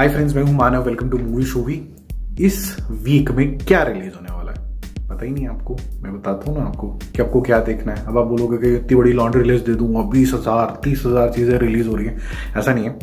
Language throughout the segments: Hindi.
हाय फ्रेंड्स मैं हूँ Manav welcome to movie showy इस वीक में क्या रिलीज़ होने वाला है? पता ही नहीं आपको मैं बताता हूँ ना आपको कि आपको क्या देखना है। अब आप बोलोगे कि इतनी बड़ी लॉन्ड्री लिस्ट दे दूँगा बीस हज़ार तीस हज़ार चीज़ें रिलीज़ हो रही हैं। ऐसा नहीं है।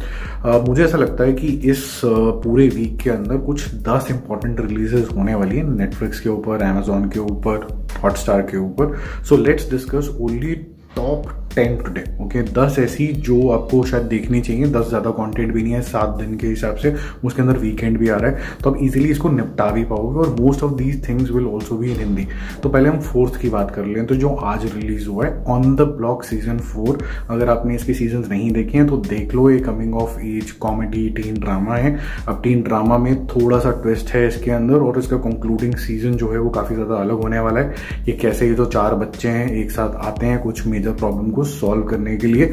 आ, मुझे ऐसा लगता है कि इस पूरे वीक के अंदर कुछ दस इंपॉर्टेंट रिलीजेस होने वाली है नेटफ्लिक्स के ऊपर अमेजोन के ऊपर हॉटस्टार के ऊपर। So let's discuss only top ten today okay दस ऐसी जो आपको शायद देखनी चाहिए, दस ज़्यादा कॉन्टेंट भी नहीं है, सात दिन के हिसाब से, उसके अंदर वीकेंड भी आ रहा है तो आप इजीली इसको निपटा भी पाओगे और most of these things will also भी इन हिंदी तो पहले हम फोर्थ की बात कर लें तो जो आज रिलीज़ हुआ है on the block season four अगर आपने इसके सीज़न नहीं देखे हैं तो देख लो, ये coming of age comedy teen drama है। अब टीन ड्रामा में थोड़ा सा ट्विस्ट है इसके अंदर और इसका कंक्लूडिंग सीज़न जो है, वो काफ़ी ज़्यादा अलग होने वाला है। कि कैसे, ये जो चार बच्चे हैं, एक साथ आते हैं, कुछ मेजर प्रॉब्लम को सॉल्व करने के लिए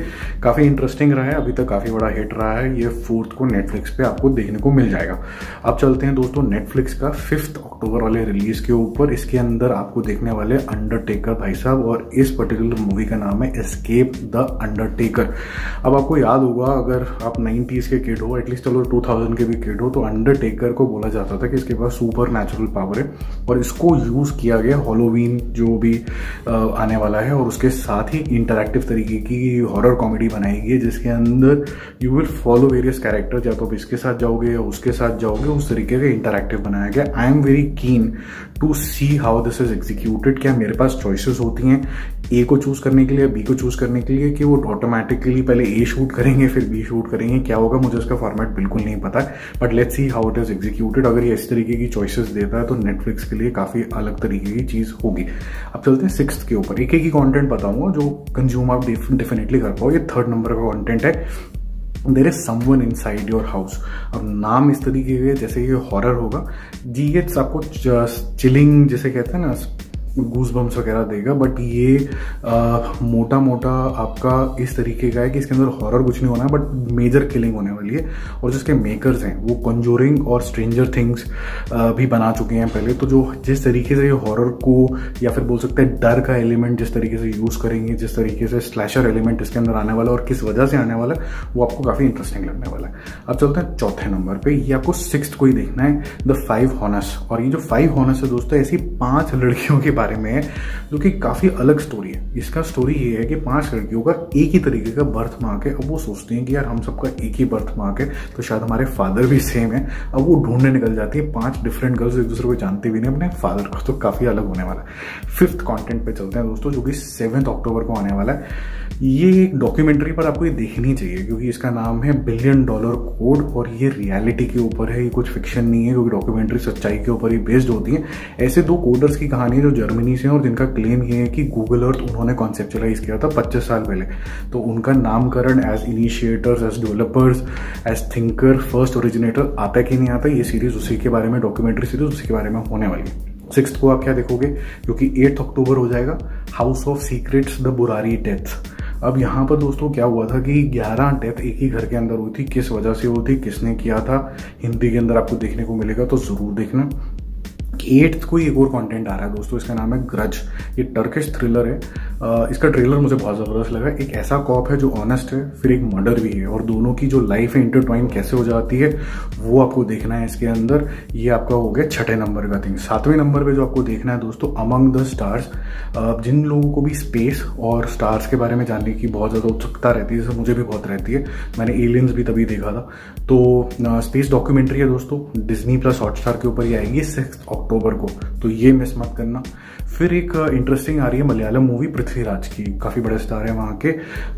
काफ़ी इंटरेस्टिंग रहा है। अभी तक काफ़ी बड़ा हिट रहा है। ये फोर्थ को नेटफ्लिक्स पे आपको देखने को मिल जाएगा। अब चलते हैं दोस्तों नेटफ्लिक्स का फिफ्थ अक्टूबर वाले रिलीज़ के ऊपर। इसके अंदर आपको देखने वाले अंडरटेकर भाई साहब और इस पर्टिकुलर मूवी का नाम है एस्केप द अंडरटेकर अब आपको याद होगा, अगर आप नाइनटीज के किड हो एटलीस्ट चलो टू के भी किड हो तो अंडरटेकर को बोला जाता था कि इसके पास सुपर नेचुरल पावर है और इसको यूज़ किया गया हॉलोवीन जो भी आने वाला है और उसके साथ ही इंटरक्टिव तरीके की हॉरर कॉमेडी बनाई गई है जिसके अंदर you will follow various character या तो आप इसके साथ जाओगे या उसके साथ जाओगे, उस तरीके का इंटरक्टिव बनाया गया। I am very keen to see how this is executed क्या मेरे पास चॉइसेस होती हैं ए को चूज़ करने के लिए बी को चूज़ करने के लिए, कि वो ऑटोमेटिकली पहले ए शूट करेंगे, फिर बी शूट करेंगे, क्या होगा मुझे उसका फॉर्मेट बिल्कुल नहीं पता। But let's see how it is executed अगर ये इस तरीके की चॉइसेस देता है तो नेटफ्लिक्स के लिए काफ़ी अलग तरीके की चीज़ होगी। अब चलते हैं सिक्स के ऊपर। एक एक ही कॉन्टेंट बताऊँगा जो कंज्यूम आप डेफिनेटली कर पाओ, ये थर्ड नंबर का कॉन्टेंट है। There is someone inside your house अब नाम इस तरीके के, जैसे ये हॉरर होगा, जी, ये आपको चिलिंग जैसे कहते हैं ना गूस बम्स वगैरह देगा बट ये आ, मोटा मोटा आपका इस तरीके का है कि इसके अंदर हॉरर कुछ नहीं होना है बट मेजर किलिंग होने वाली है। और जिसके मेकर्स हैं वो कंजोरिंग और स्ट्रेंजर थिंग्स भी बना चुके हैं पहले। तो जो जिस तरीके से ये हॉरर को या फिर बोल सकते हैं डर का एलिमेंट जिस तरीके से यूज़ करेंगे जिस तरीके से स्लैशर एलिमेंट इसके अंदर आने वाला और किस वजह से आने वाला है वो आपको काफ़ी इंटरेस्टिंग लगने वाला है। अब चलते हैं चौथे नंबर पर ये आपको सिक्स को ही देखना है द फाइव हॉनस और ये जो फाइव हॉनस है दोस्तों ऐसी पाँच लड़कियों के बारे में है जो कि काफ़ी अलग स्टोरी है। इसका स्टोरी ये है कि पाँच लड़कियों का एक ही तरीके का बर्थ मार्क है अब वो सोचती हैं कि यार हम सबका एक ही बर्थ मार्क है तो शायद हमारे फादर भी सेम है। अब वो ढूँढने निकल जाती है, पाँच डिफरेंट गर्ल्स एक दूसरे को जानते भी नहीं, अपने फादर को तो काफ़ी अलग होने वाला है। फिफ्थ कॉन्टेंट पे चलते हैं दोस्तों, जो कि सेवेंथ अक्टूबर को आने वाला है। ये एक डॉक्यूमेंट्री पर आपको ये देखनी चाहिए, क्योंकि इसका नाम है बिलियन डॉलर कोड और ये रियलिटी के ऊपर है, ये कुछ फिक्शन नहीं है, क्योंकि डॉक्यूमेंट्री सच्चाई के ऊपर ही बेस्ड होती है। ऐसे दो कोडर्स की कहानी जो जर्मनी से हैं और जिनका क्लेम ये है कि गूगल अर्थ उन्होंने कॉन्सेप्चुलाइज किया था पच्चीस साल पहले। तो उनका नामकरण as initiators as developers as thinker first originator आता कि नहीं आता। ये सीरीज़ उसी के बारे में डॉक्यूमेंट्री सीरीज़ उसी के बारे में होने वाली है। सिक्स को आप क्या देखोगे? क्योंकि एट्थ अक्टूबर हो जाएगा। House of Secrets the Burari death अब यहाँ पर दोस्तों क्या हुआ था कि 11 डेथ एक ही घर के अंदर हुई थी। किस वजह से हुई थी? किसने किया था? हिंदी के अंदर आपको देखने को मिलेगा तो ज़रूर देखना। एट्थ कोई एक और कंटेंट आ रहा है दोस्तों, इसका नाम है ग्रज। ये टर्किश थ्रिलर है। इसका ट्रेलर मुझे बहुत ज़बरदस्त लगा। एक ऐसा कॉप है जो ऑनेस्ट है, फिर एक मर्डर भी है। और दोनों की जो लाइफ है इंटरट्वाइन कैसे हो जाती है, वो आपको देखना है इसके अंदर। ये आपका हो गया छठे नंबर का थिंग सातवें नंबर पे जो आपको देखना है दोस्तों अमंग द स्टार्स जिन लोगों को भी स्पेस और स्टार्स के बारे में जानने की बहुत ज़्यादा उत्सुकता रहती है, जैसे मुझे भी बहुत रहती है। मैंने एलियंस भी तभी देखा था। तो स्पेस डॉक्यूमेंट्री है दोस्तों डिज्नी प्लस हॉटस्टार के ऊपर ये आएगी सिक्स अक्टूबर को। तो ये मिस मत करना। फिर एक इंटरेस्टिंग आ रही है मलयालम मूवी पृथ्वीराज की काफ़ी बड़े स्टार है वहाँ के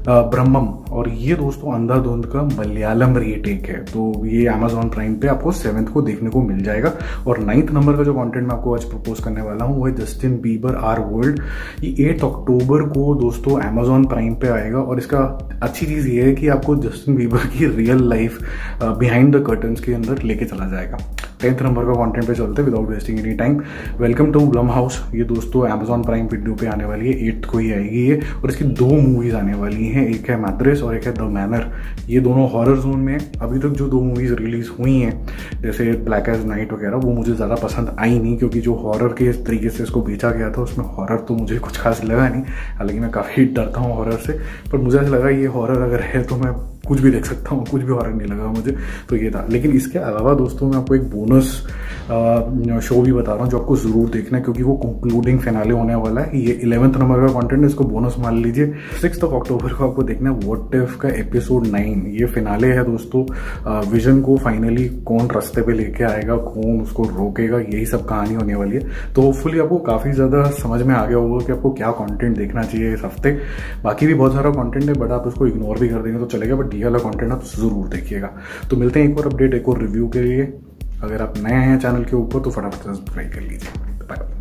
ब्रह्मम। और ये दोस्तों अंधाधुंध का मलयालम रीटेक है। तो ये अमेजोन प्राइम पे आपको सेवेंथ को देखने को मिल जाएगा। और नाइन्थ नंबर का जो कंटेंट मैं आपको आज प्रपोज करने वाला हूँ, वो है जस्टिन बीबर आर वर्ल्ड ये एट अक्टूबर को दोस्तों अमेजोन प्राइम पे आएगा। और इसका अच्छी चीज़ ये है कि आपको जस्टिन बीबर की real life behind the curtain के अंदर लेके चला जाएगा। टेंथ नंबर का कंटेंट पे चलते without wasting any time welcome to Blumhouse ये दोस्तों अमेजॉन प्राइम वीडियो पे आने वाली है एट्थ को ही आएगी ये, और इसकी दो मूवीज़ आने वाली हैं, एक है मैद्रेस और एक है द मैनर ये दोनों हॉरर जोन में अभी तक जो दो मूवीज़ रिलीज़ हुई हैं, जैसे ब्लैक एज नाइट वगैरह, वो मुझे ज़्यादा पसंद आई नहीं, क्योंकि जो हॉरर के तरीके से इसको बेचा गया था, उसमें हॉरर तो मुझे कुछ खास लगा नहीं। हालाँकि मैं काफ़ी डरता हूँ हॉरर से, पर मुझे ऐसा लगा ये हॉरर अगर है तो मैं कुछ भी देख सकता हूँ, कुछ भी हॉरर नहीं लगा मुझे तो ये था। लेकिन इसके अलावा दोस्तों, मैं आपको एक बोनस शो भी बता रहा हूँ जो आपको ज़रूर देखना है, क्योंकि वो कंक्लूडिंग फिनाले होने वाला है। ये इलेवंथ नंबर का कॉन्टेंट है, इसको बोनस मान लीजिए। सिक्स ऑफ़ अक्टूबर को आपको देखना है वॉट इफ़ का एपिसोड नाइन ये फिनाले है दोस्तों। विजन को फाइनली कौन रास्ते पे लेके आएगा, कौन उसको रोकेगा, यही सब कहानी होने वाली है। तो होपफुली आपको काफ़ी ज़्यादा समझ में आ गया होगा कि आपको क्या कॉन्टेंट देखना चाहिए इस हफ़्ते। बाकी भी बहुत सारा कॉन्टेंट है बट आप उसको इग्नोर भी कर देंगे तो चलेगा बट ये वाला कॉन्टेंट आप ज़रूर देखिएगा। तो मिलते हैं एक और अपडेट एक और रिव्यू के लिए। अगर आप नए हैं चैनल के ऊपर तो फटाफट सब्सक्राइब कर लीजिए। बाय